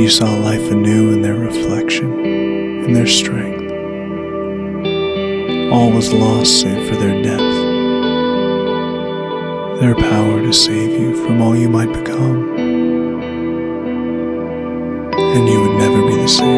You saw life anew in their reflection, in their strength. All was lost save for their depth, their power to save you from all you might become. And you would never be the same.